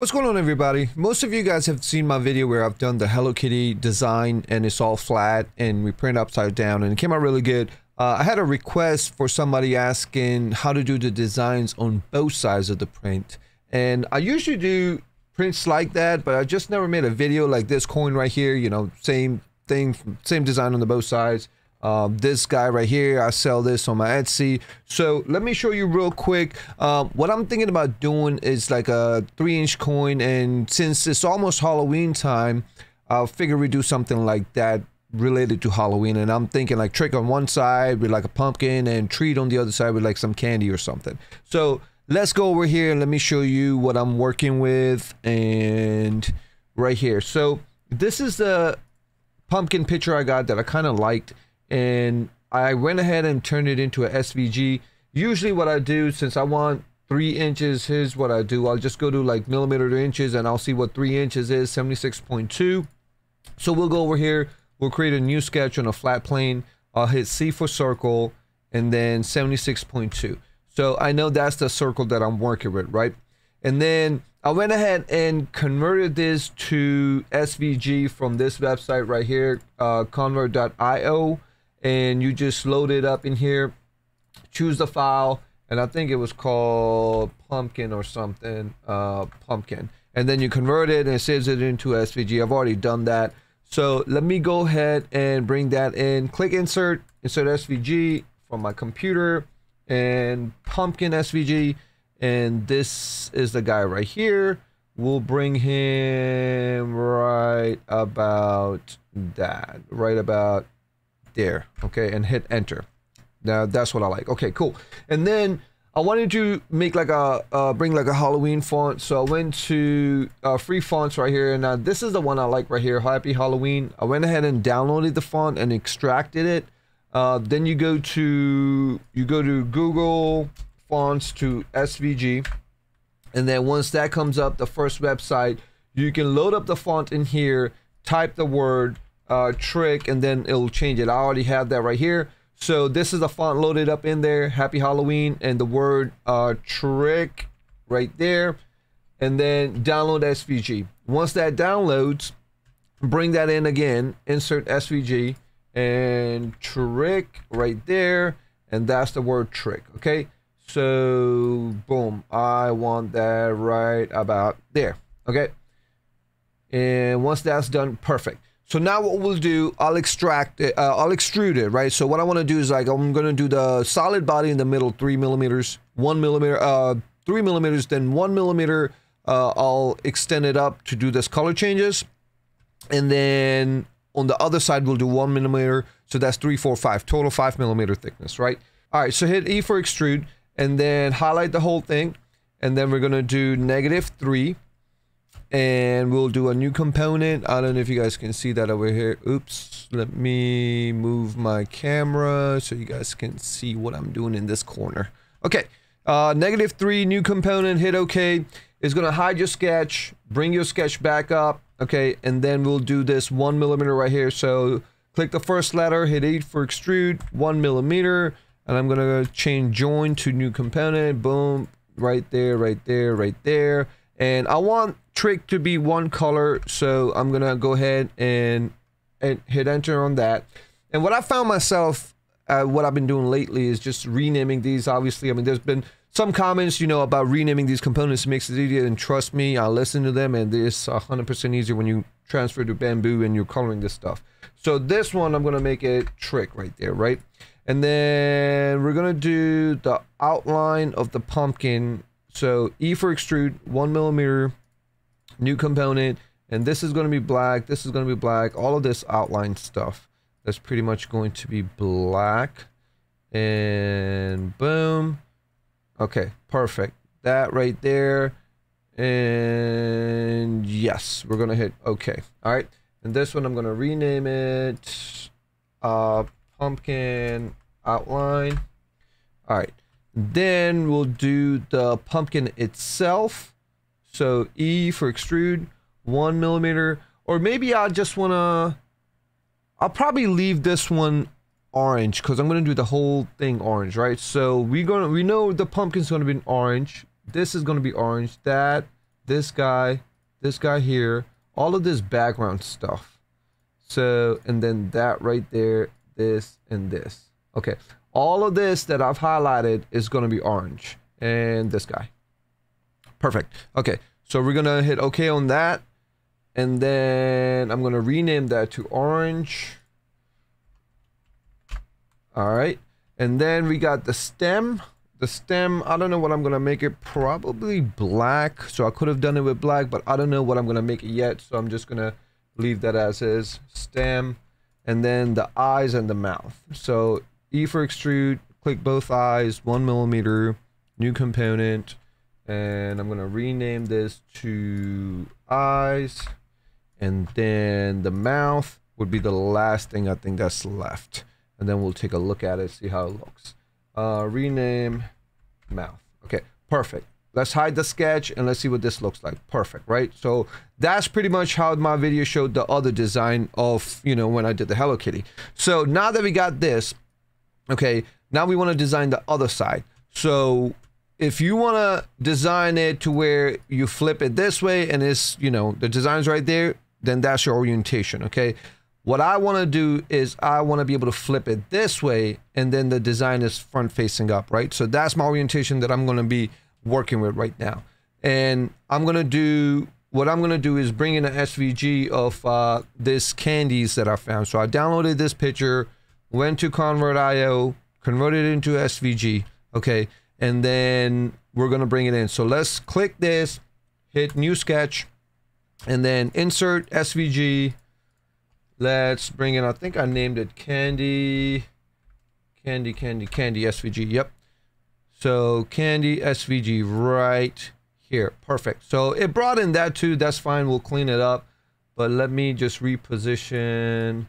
What's going on everybody? Most of you guys have seen my video where I've done the Hello Kitty design and it's all flat and we print upside down and it came out really good. Uh, I had a request for somebody asking how to do the designs on both sides of the print. And I usually do prints like that, but I just never made a video like this coin right here, you know, same thing, same design on the both sides. Um, this guy right here, I sell this on my Etsy. So let me show you real quick. Um, what I'm thinking about doing is like a three inch coin. And since it's almost Halloween time, i'll figure we do something like that related to Halloween. And I'm thinking like trick on one side with like a pumpkin and treat on the other side with like some candy or something. So let's go over here and let me show you what I'm working with. And right here. So this is the pumpkin picture I got that I kind of liked and I went ahead and turned it into a SVG. Usually what I do, since I want three inches, here's what I do. I'll just go to like millimeter to inches and I'll see what three inches is, 76.2. So we'll go over here, we'll create a new sketch on a flat plane. I'll hit C for circle and then 76.2. So I know that's the circle that I'm working with, right? And then I went ahead and converted this to SVG from this website right here, uh, convert.io and you just load it up in here choose the file and I think it was called pumpkin or something uh, pumpkin. And then you convert it and it saves it into SVG I've already done that. So let me go ahead and bring that in. Click insert insert SVG from my computer and pumpkin SVG and this is the guy right here. We'll bring him right about that right about there, okay, and hit enter. Now that's what I like. Okay, cool. And then I wanted to make like a uh, bring like a Halloween font, so I went to uh, free fonts right here. And now this is the one I like right here, Happy Halloween. I went ahead and downloaded the font and extracted it. Uh, then you go to you go to Google Fonts to SVG, and then once that comes up, the first website, you can load up the font in here, type the word, uh, trick and then it'll change it. I already have that right here. So this is the font loaded up in there. Happy Halloween and the word uh, trick right there. And then download SVG. Once that downloads, bring that in again, insert SVG and trick right there. And that's the word trick. Okay. So boom, I want that right about there. Okay. And once that's done, perfect. So now what we'll do, I'll extract it, uh, I'll extrude it, right? So what I want to do is like, I'm going to do the solid body in the middle, three millimeters, one millimeter, uh, three millimeters, then one millimeter, uh, I'll extend it up to do this color changes. And then on the other side, we'll do one millimeter. So that's three, four, five, total five millimeter thickness, right? All right, so hit E for extrude and then highlight the whole thing. And then we're going to do negative three and we'll do a new component. I don't know if you guys can see that over here. Oops, let me move my camera so you guys can see what I'm doing in this corner. Okay, uh, negative three, new component, hit OK. It's gonna hide your sketch, bring your sketch back up, okay, and then we'll do this one millimeter right here. So click the first letter, hit eight for extrude, one millimeter, and I'm gonna change join to new component, boom, right there, right there, right there. And I want trick to be one color, so I'm gonna go ahead and, and hit enter on that. And what I found myself, uh, what I've been doing lately is just renaming these. Obviously, I mean, there's been some comments, you know, about renaming these components makes it easier. And trust me, I listen to them, and it's 100% easier when you transfer to Bambu and you're coloring this stuff. So this one, I'm gonna make it trick right there, right? And then we're gonna do the outline of the pumpkin so E for extrude, one millimeter, new component, and this is going to be black, this is going to be black, all of this outline stuff. That's pretty much going to be black. And boom. Okay, perfect. That right there. And yes, we're going to hit OK. All right. And this one, I'm going to rename it uh, Pumpkin Outline. All right. Then we'll do the pumpkin itself. So E for extrude, one millimeter. Or maybe I just want to, I'll probably leave this one orange because I'm going to do the whole thing orange, right? So we're going to, we know the pumpkin's going to be orange. This is going to be orange. That, this guy, this guy here, all of this background stuff. So, and then that right there, this and this. Okay, all of this that I've highlighted is going to be orange. And this guy. Perfect. Okay, so we're going to hit OK on that. And then I'm going to rename that to orange. All right. And then we got the stem. The stem, I don't know what I'm going to make it. Probably black. So I could have done it with black, but I don't know what I'm going to make it yet. So I'm just going to leave that as is. Stem. And then the eyes and the mouth. So E for extrude. Click both eyes. One millimeter. New component. And I'm to rename this to eyes. And then the mouth would be the last thing I think that's left and then we'll take a look at it, see how it looks. Uh, rename mouth. Okay, perfect. Let's hide the sketch and let's see what this looks like. Perfect, right? So that's pretty much how my video showed the other design of, you know, when I did the Hello Kitty. So now that we got this, okay, now we want to design the other side. So if you want to design it to where you flip it this way and it's, you know, the design's right there, then that's your orientation, okay? What I want to do is I want to be able to flip it this way and then the design is front facing up, right? So that's my orientation that I'm going to be working with right now. And I'm going to do, what I'm going to do is bring in an SVG of uh, this candies that I found. So I downloaded this picture, went to Convert.io, converted it into SVG, okay? And then we're to bring it in. So let's click this, hit new sketch, and then insert SVG, Let's bring in, I think I named it Candy, Candy, Candy, Candy SVG. Yep. So Candy SVG right here. Perfect. So it brought in that too. That's fine. We'll clean it up. But let me just reposition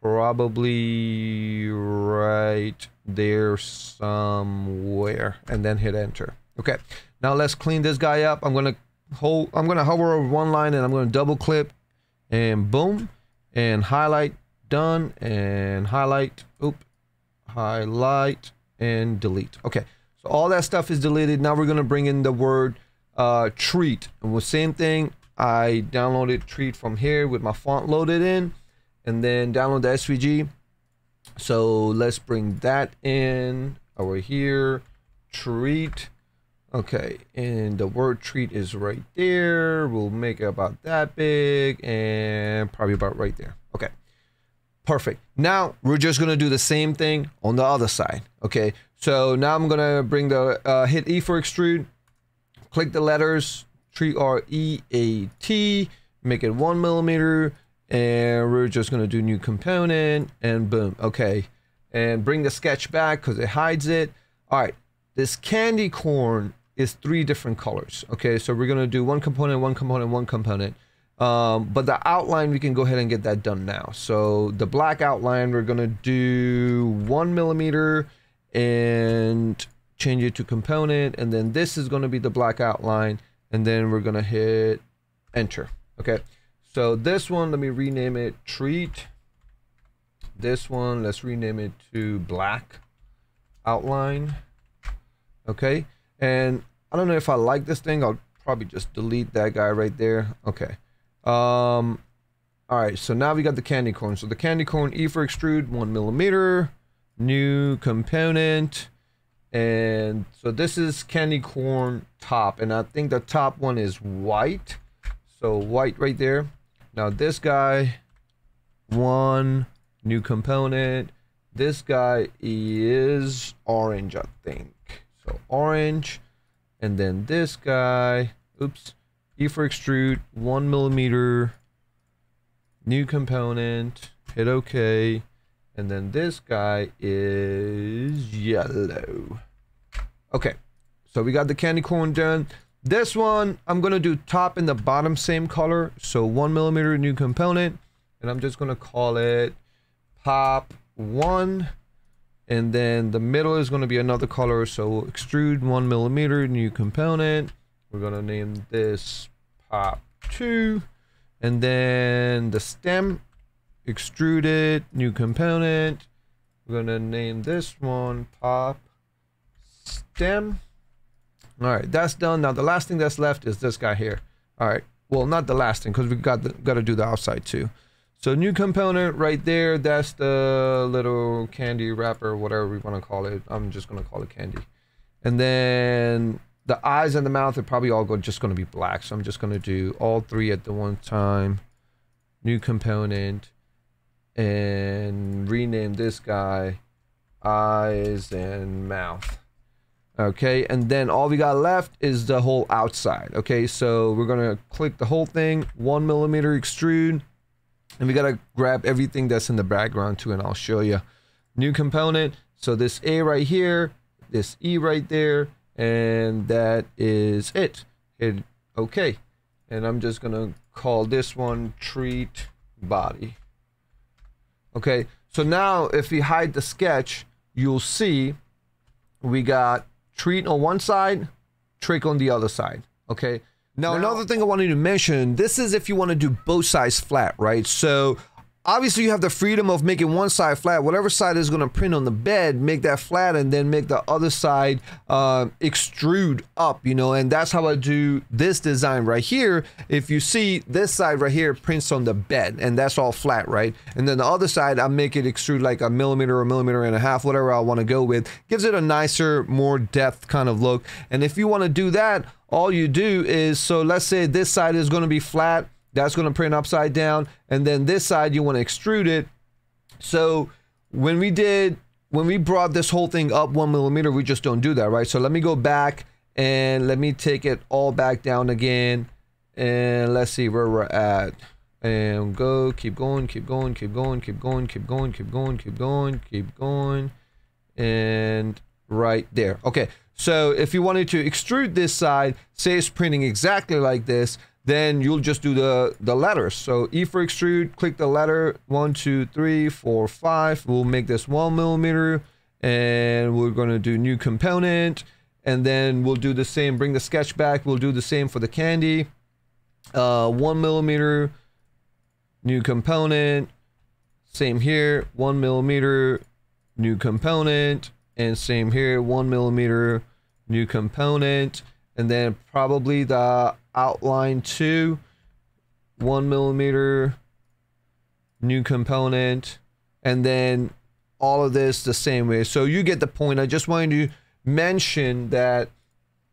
probably right there somewhere and then hit enter. Okay. Now let's clean this guy up. I'm to hold, I'm to hover over one line and I'm to double click and boom and highlight done and highlight oop highlight and delete okay so all that stuff is deleted now we're to bring in the word uh, treat and the same thing I downloaded treat from here with my font loaded in and then download the SVG so let's bring that in over here treat Okay, and the word treat is right there. We'll make it about that big and probably about right there. Okay, perfect. Now we're just gonna do the same thing on the other side. Okay, so now I'm gonna bring the uh, hit E for extrude, click the letters, treat R E A T, make it one millimeter, and we're just gonna do new component and boom. Okay, and bring the sketch back because it hides it. All right, this candy corn is three different colors. Okay, so we're gonna do one component, one component, one component. Um, but the outline, we can go ahead and get that done now. So the black outline, we're gonna do one millimeter and change it to component. And then this is gonna be the black outline. And then we're gonna hit enter. Okay, so this one, let me rename it treat. This one, let's rename it to black outline. Okay, and I don't know if I like this thing. I'll probably just delete that guy right there. Okay. Um, all right, so now we got the candy corn. So the candy corn E for extrude, one millimeter, new component. And so this is candy corn top. And I think the top one is white. So white right there. Now this guy, one new component. This guy is orange, I think. So orange. And then this guy, oops, E for extrude, one millimeter, new component, hit OK. And then this guy is yellow. Okay, so we got the candy corn done. This one, I'm going to do top and the bottom same color. So one millimeter new component. And I'm just going to call it pop one and then the middle is going to be another color so extrude one millimeter new component we're going to name this pop 2 and then the stem extruded new component we're going to name this one pop stem all right that's done now the last thing that's left is this guy here All right. Well, not the last thing because we got the, got to do the outside too. So new component right there. That's the little candy wrapper, whatever we want to call it. I'm just gonna call it candy. And then the eyes and the mouth are probably all go just gonna be black. So I'm just gonna do all three at the one time. New component, and rename this guy eyes and mouth. Okay, and then all we got left is the whole outside. Okay, so we're gonna click the whole thing, one millimeter extrude, and we gotta grab everything that's in the background too, and I'll show you. New component, so this A right here, this E right there, and that is it. Hit okay. And I'm just gonna call this one treat body. Okay, so now if we hide the sketch, you'll see we got treat on one side, trick on the other side. Okay. Now, now, another thing I wanted to mention this is if you want to do both sides flat, right? So obviously you have the freedom of making one side flat. Whatever side is going to print on the bed make that flat and then make the other side uh, extrude up you know? And that's how I do this design right here. If you see this side right here prints on the bed and that's all flat right? And then the other side I make it extrude like a millimeter or a millimeter and a half whatever I want to go with. Gives it a nicer more depth kind of look. And if you want to do that all you do is so let's say this side is going to be flat that's going to print upside down. And then this side, you want to extrude it. So when we did, when we brought this whole thing up one millimeter, we just don't do that, right? So let me go back and let me take it all back down again. And let's see where we're at. And go, keep going, keep going, keep going, keep going, keep going, keep going, keep going, keep going. And right there. Okay, so if you wanted to extrude this side, say it's printing exactly like this, then you'll just do the, the letters. So E for extrude, click the letter, one, two, three, four, five. We'll make this one millimeter and we're gonna do new component and then we'll do the same, bring the sketch back. We'll do the same for the candy. Uh, one millimeter, new component, same here, one millimeter, new component, and same here, one millimeter, new component, and then probably the outline two, one millimeter, new component, and then all of this the same way. So you get the point. I just wanted to mention that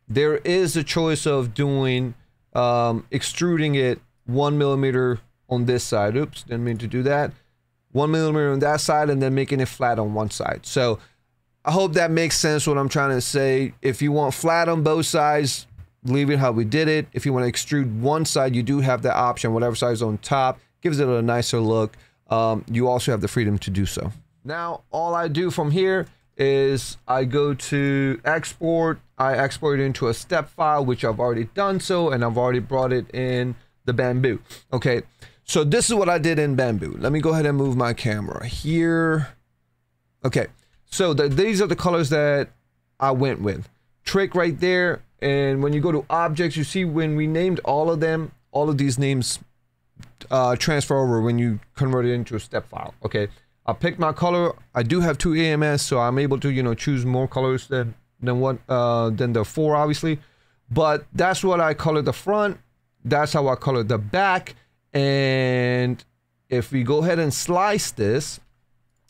there is a choice of doing um, extruding it one millimeter on this side. Oops, didn't mean to do that. One millimeter on that side and then making it flat on one side. So I hope that makes sense what I'm trying to say. If you want flat on both sides, leave it how we did it. If you want to extrude one side, you do have that option, whatever size on top, gives it a nicer look. Um, you also have the freedom to do so. Now, all I do from here is I go to export. I export it into a step file, which I've already done so, and I've already brought it in the Bambu. Okay, so this is what I did in Bambu. Let me go ahead and move my camera here. Okay, so the, these are the colors that I went with. Trick right there and when you go to objects, you see when we named all of them, all of these names uh, transfer over when you convert it into a step file. Okay. I picked my color. I do have two AMS, so I'm able to, you know, choose more colors than than what uh, than the four, obviously. But that's what I color the front. That's how I color the back. And if we go ahead and slice this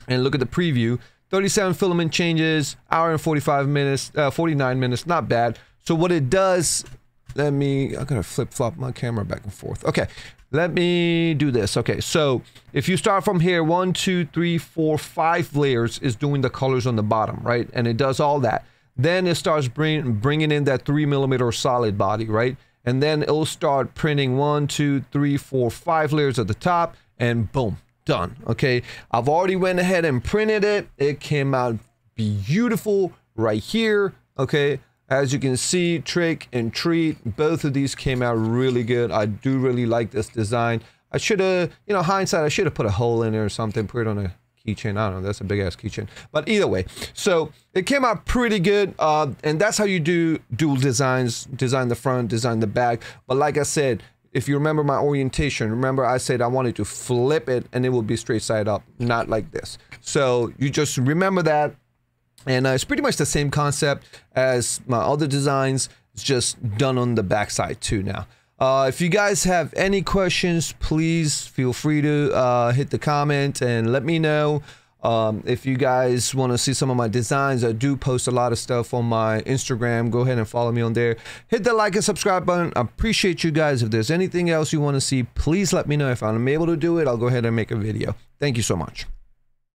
and look at the preview, 37 filament changes, hour and 45 minutes, uh, 49 minutes, not bad. So what it does, let me, I'm gonna flip flop my camera back and forth. Okay, let me do this. Okay, so if you start from here, one, two, three, four, five layers is doing the colors on the bottom, right? And it does all that. Then it starts bring, bringing in that three millimeter solid body, right? And then it'll start printing one, two, three, four, five layers at the top, and boom, done. Okay, I've already went ahead and printed it. It came out beautiful right here. Okay, as you can see, Trick and Treat, both of these came out really good. I do really like this design. I should have, you know, hindsight, I should have put a hole in there or something, put it on a keychain. I don't know, that's a big ass keychain. But either way, so it came out pretty good. Uh, and that's how you do dual designs, design the front, design the back. But like I said, if you remember my orientation, remember I said I wanted to flip it and it will be straight side up, not like this. So you just remember that and uh, it's pretty much the same concept as my other designs. It's just done on the backside too now. Uh, if you guys have any questions, please feel free to uh, hit the comment and let me know. Um, if you guys want to see some of my designs, I do post a lot of stuff on my Instagram. Go ahead and follow me on there. Hit the like and subscribe button. I appreciate you guys. If there's anything else you want to see, please let me know. If I'm able to do it, I'll go ahead and make a video. Thank you so much.